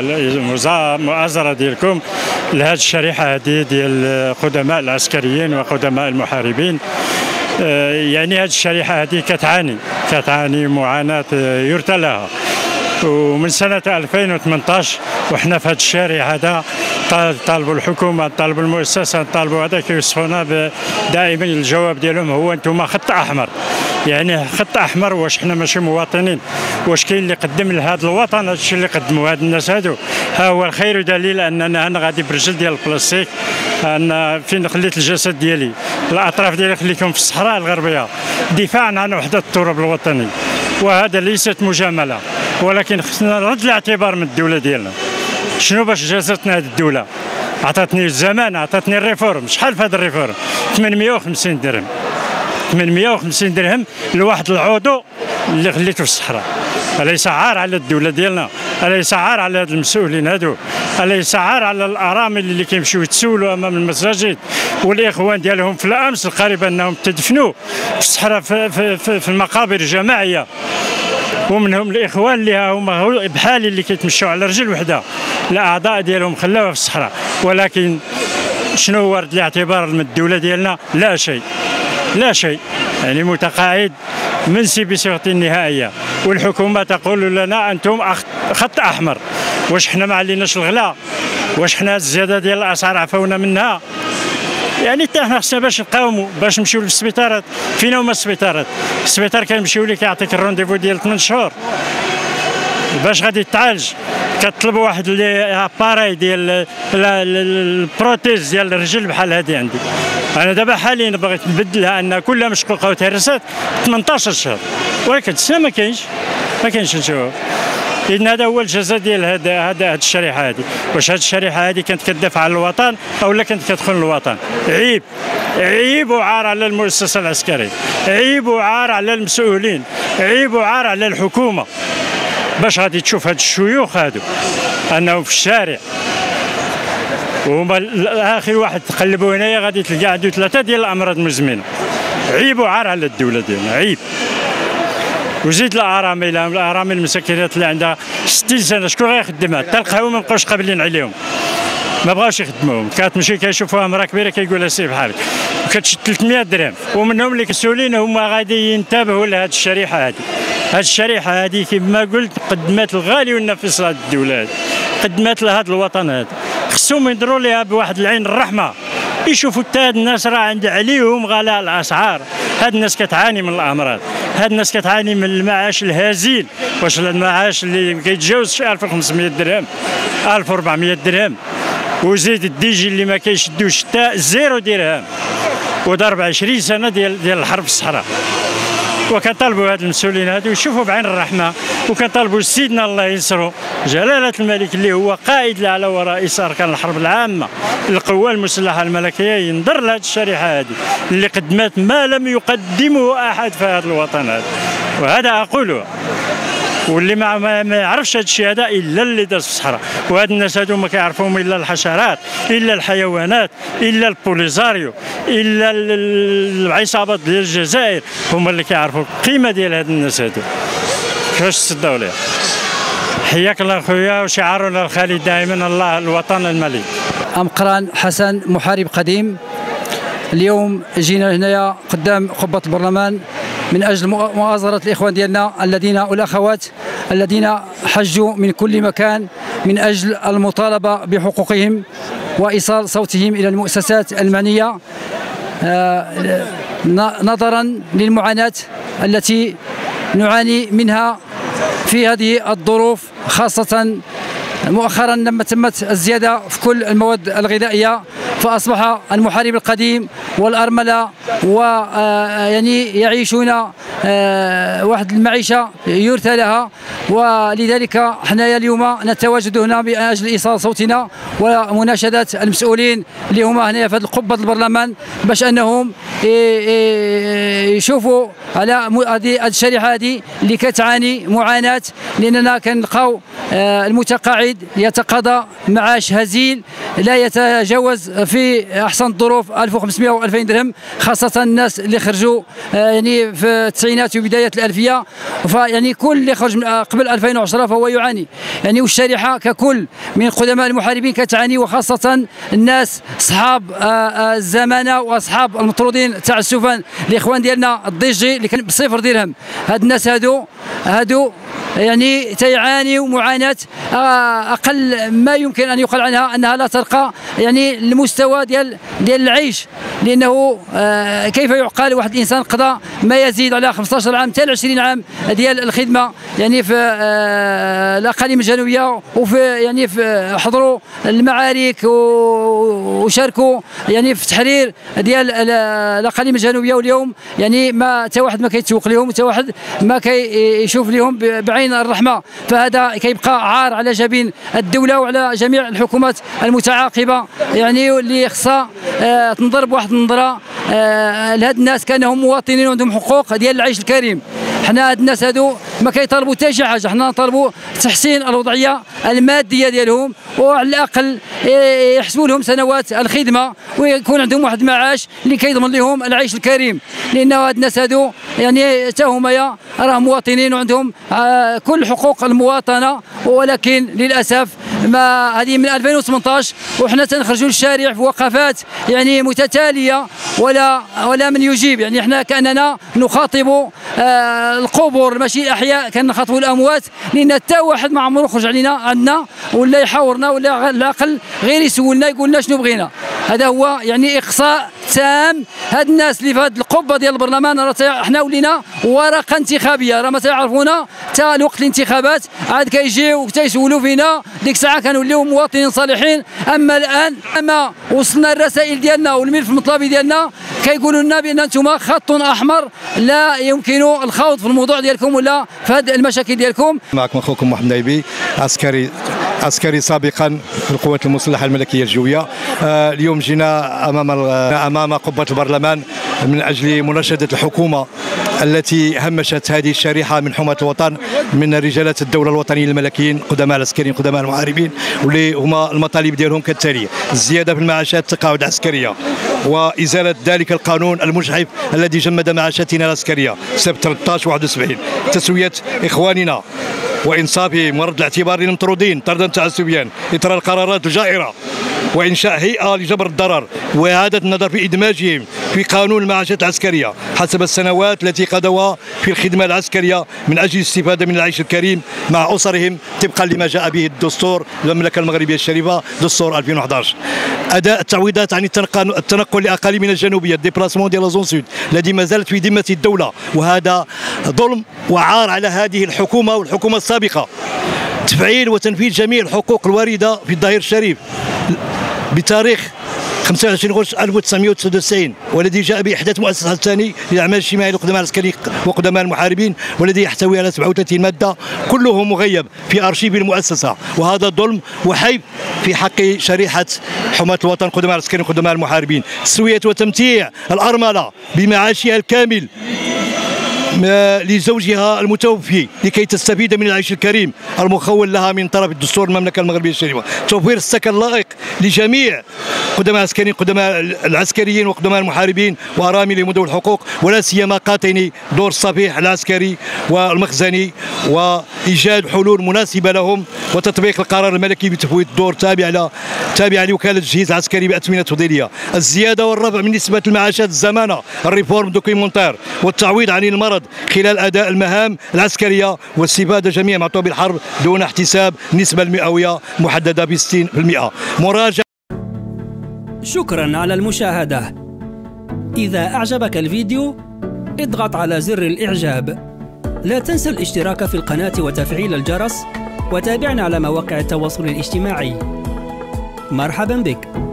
المؤازره ديالكم لهذه الشريحة هذه ديال قدماء العسكريين وقدماء المحاربين. آه، يعني هذه الشريحة هذه كتعاني كتعاني معاناة يرثى لها ومن سنة 2018 وحنا في هذا الشارع هذا طالبوا الحكومة طالبوا المؤسسة طالبوا هذا كيوصفونا دائما الجواب ديالهم هو أنتم خط أحمر. يعني خط أحمر واش حنا ماشي مواطنين. واش كاين اللي قدم لهذا الوطن هذا الشيء اللي قدموا هاد الناس هادو. ها هو الخير دليل أننا أنا غادي برجل ديال البلاستيك أن فين خليت الجسد ديالي. الأطراف ديالي خليتهم في الصحراء الغربية. دفاعا عن وحدة التراب الوطني. وهذا ليست مجاملة. ولكن خصنا نرد الاعتبار من الدولة ديالنا. شنو باش جازتنا هذه الدولة؟ عطاتني الزمان عطاتني ال réforme. شحال في هذا ال réforme؟ 850 درهم. 850 درهم لواحد العضو اللي خليته في الصحراء. أليس عار على الدولة ديالنا؟ أليس عار على هاد المسؤولين هادو؟ أليس عار على الأرامل اللي كيمشيو يتسولوا أمام المساجد؟ والإخوان ديالهم في الأمس القريب أنهم تدفنوا في الصحراء في, في, في, في المقابر الجماعية. ومنهم الإخوان اللي هما بحالي اللي كيتمشوا على رجل وحده. الأعضاء ديالهم خلاوها في الصحراء. ولكن شنو هو رد الاعتبار من الدولة ديالنا؟ لا شيء. لا شيء. يعني متقاعد منسي بصيغه نهائيه والحكومة تقول لنا أنتم خط أحمر. واش حنا ما عليناش الغلاء؟ واش حنا الزيادة ديال الأسعار عفونا منها؟ يعني حتى حنا خصنا باش نقاوموا باش نمشيو للسبيطارات فين هما السبيطارات السبيطار كنمشيو ليه كيعطيك الرونديفو ديال 8 شهور. باش غادي تعالج. كطلب واحد appareil ديال ال prothèse ديال الرجل بحال هذه عندي. أنا دابا حاليا بغيت نبدلها أن كلها مشقوقه وتهرست 18 شهر. ولكن السنة ما كاينش؟ ما كاينش نشوف اذا هذا هو الجزاء ديال هذا هذا الشريحة هذه واش هذه الشريحة هذه كانت كتدافع على الوطن أو لا كانت كتخون الوطن؟ عيب. عيب وعار على المؤسسة العسكرية. عيب وعار على المسؤولين. عيب وعار على الحكومة. باش غادي تشوف هاد الشيوخ هادو أنهم في الشارع. وهما آخر واحد تقلبوا هنايا غادي تلقى عنده ثلاثة ديال الأمراض المزمنه عيب وعار على الدولة ديالنا. عيب. وزيد الارامل الارامل المسكنات اللي عندها 60 سنة. شكون غيخدمها حتى القهوه ما بقاوش قابلين عليهم. ما بغاوش يخدموهم. كتمشي كيشوفوها مرا كبيرة كيقول لها سي بحالك وكتشد 300 درهم. ومنهم اللي كسولين هما غادي ينتبهوا لهذه الشريحة هذه هذه الشريحة هذه كما قلت قدمات الغالي والنفيس لهذه الدولة هذه قدمات لهذا الوطن هذا خصهم ينظروا لها بواحد العين الرحمة. يشوفوا حتى الناس راه عند عليهم غلاء الأسعار. هاد الناس كتعاني من الأمراض. هاد الناس كتعاني من المعاش الهزيل واش المعاش اللي ما كيتجاوزش 1500 درهم 1400 درهم. وزيد الديجي اللي ما كيشدوش حتى zéro درهم. وضرب 20 سنة ديال ديال الحرب في الصحراء. وكنطالبوا هاد المسؤولين هادو يشوفوا بعين الرحمة وكنطالبوا سيدنا الله ينصرو جلالة الملك اللي هو قائد على ورئيس اركان الحرب العامة. القوى المسلحة الملكية ينظر لهذه الشريحة هذه اللي قدمت ما لم يقدمه أحد في هذا الوطن هذا وهذا أقوله. واللي ما, ما يعرفش هذا الشيء هذا إلا اللي داز في الصحراء. وهاد الناس هادو ما كيعرفوهم إلا الحشرات إلا الحيوانات إلا البوليزاريو إلا العصابات ديال الجزائر. هما اللي كيعرفوا القيمة ديال هاد الناس هادو. كيفاش تصدوا ليه حياك الله خويا وشعارنا الخالد دائما الله الوطن الملك أمقران حسن محارب قديم. اليوم جينا هنايا قدام قبة البرلمان. من أجل مؤازرة الإخوان ديالنا الذين والأخوات الذين حجوا من كل مكان من أجل المطالبة بحقوقهم وإيصال صوتهم إلى المؤسسات المعنية آه، نظرا للمعاناة التي نعاني منها في هذه الظروف خاصة مؤخرا لما تمت الزيادة في كل المواد الغذائية فأصبح المحارب القديم والأرملة ويعني آه، يعيشون آه، واحد المعيشة يرثى لها. ولذلك حنايا اليوم نتواجد هنا من أجل إيصال صوتنا ومناشدة المسؤولين اللي هما هنا في هذه القبة البرلمان باش أنهم يشوفوا على هذه الشريحة هذه اللي كتعاني معاناة لأننا كنلقاو آه، المتقاعد يتقاضى معاش هزيل لا يتجاوز في أحسن الظروف 1500 و2000 درهم خاصة الناس اللي خرجوا آه، يعني في التسعينات وبدايه الألفية. فيعني كل اللي خرج قبل 2010 فهو يعاني. يعني والشريحة ككل من قدماء المحاربين كتعاني وخاصة الناس أصحاب الزمانة وأصحاب المطرودين تاع السفن. الإخوان ديالنا الضيجي اللي كان بصفر درهم. هاد الناس هادو هادو يعني تيعاني معاناة آه، أقل ما يمكن أن يقال عنها أنها لا ترقى. يعني المستوى ديال ديال العيش. لأنه آه، كيف يعقل واحد الإنسان قضى ما يزيد على 15 عام حتى 20 عام ديال الخدمة. يعني في آه، الاقاليم الجنوبية وفي يعني في حضروا المعارك وشاركوا يعني في تحرير ديال الاقاليم الجنوبية واليوم يعني ما حتى واحد ما كيتسوق لهم حتى واحد ما كيشوف لهم بعين الرحمة. فهذا كيبقى عار على جبين الدولة وعلى جميع الحكومات المتعاقبة. يعني اللي خصها آه، تنضرب واحد النظرة آه، لهاد الناس كانهم مواطنين وعندهم حقوق ديال العيش الكريم. حنا هاد الناس هادو ما كيطالبوا حتى شي حاجة حنا نطالبوا تحسين الوضعية المادية ديالهم وعلى الأقل يحسبوا لهم سنوات الخدمة ويكون عندهم واحد المعاش اللي كيضمن لهم العيش الكريم. لأن هاد الناس هادو يعني حتى هما راه مواطنين وعندهم آه، كل حقوق المواطنة ولكن للأسف ما هذه من 2018 وحنا تنخرجوا للشارع في وقفات يعني متتالية ولا ولا من يجيب. يعني إحنا كأننا نخاطب آه القبور. ماشي الاحياء كنخاطبوا الأموات لأن حتى واحد ما عمره خرج علينا عندنا ولا يحاورنا ولا على الاقل غير يسولنا يقول لنا شنو بغينا. هذا هو يعني إقصاء تام. هاد الناس اللي في هاد القبة ديال البرلمان راه حنا ولينا ورقة انتخابية. راه ما تعرفونا حتى الوقت الانتخابات. عاد كيجيو تيسولوا فينا. ديك الساعة كنوليو مواطنين صالحين. أما الآن أما وصلنا الرسائل ديالنا والملف المطلبي ديالنا كيقولوا لنا بأن أنتم خط أحمر لا يمكن الخوض في الموضوع ديالكم ولا في هذه المشاكل ديالكم. معكم أخوكم محمد نايبي عسكري عسكري سابقا في القوات المسلحة الملكية الجوية. آه اليوم جينا أمام أمام قبة البرلمان من أجل مناشدة الحكومة التي همشت هذه الشريحة من حماة الوطن من رجالات الدولة الوطنيين الملكيين قدماء العسكريين قدماء المحاربين واللي هما المطالب ديالهم كالتالي الزيادة في المعاشات التقاعد العسكريه وإزالة ذلك القانون المجحف الذي جمد معاشاتنا العسكرية. سنه 13 71 تسوية إخواننا وانصافهم ورد الاعتبار للمطرودين طردا تعسفيا إطار القرارات الجائرة. وإنشاء هيئة لجبر الضرر وإعادة النظر في إدماجهم في قانون المعاشات العسكرية حسب السنوات التي قضوا في الخدمة العسكرية من أجل الاستفادة من العيش الكريم مع أسرهم طبقا لما جاء به الدستور المملكه المغربية الشريفة دستور 2011 أداء التعويضات عن التنقل لاقاليمنا الجنوبية ال déplacement ديال zone sud الذي ما زالت في ذمة الدولة وهذا ظلم وعار على هذه الحكومة والحكومة السابقة. تفعيل وتنفيذ جميع الحقوق الواردة في الظهير الشريف. بتاريخ 25 غشت 1999 والذي جاء باحداث مؤسسه الثاني للأعمال الاجتماعيه لقدماء العسكري وقدماء المحاربين والذي يحتوي على 37 مادة كله مغيب في أرشيف المؤسسة. وهذا ظلم وحيف في حق شريحة حماة الوطن قدماء العسكريين وقدماء المحاربين. تسويه وتمتيع الأرملة بمعاشها الكامل. لزوجها المتوفي لكي تستفيد من العيش الكريم المخول لها من طرف الدستور المملكة المغربية الشريفة. توفير السكن اللائق لجميع قدماء العسكريين قدماء العسكريين وقدماء المحاربين وارامل وذوو الحقوق ولا سيما قاطني دور الصفيح العسكري والمخزني وإيجاد حلول مناسبة لهم وتطبيق القرار الملكي بتفويت الدور تابع ل تابع لوكالة التجهيز العسكري باثمنه تفضيليه الزيادة والرفع من نسبة المعاشات الزمانة ال réforme documentaire والتعويض عن المرض خلال أداء المهام العسكرية واستفاده جميع مطلوب الحرب دون احتساب النسبة المئوية محددة ب 60% مراجعة. شكرا على المشاهدة. إذا أعجبك الفيديو اضغط على زر الإعجاب. لا تنسى الاشتراك في القناة وتفعيل الجرس وتابعنا على مواقع التواصل الاجتماعي. مرحبا بك.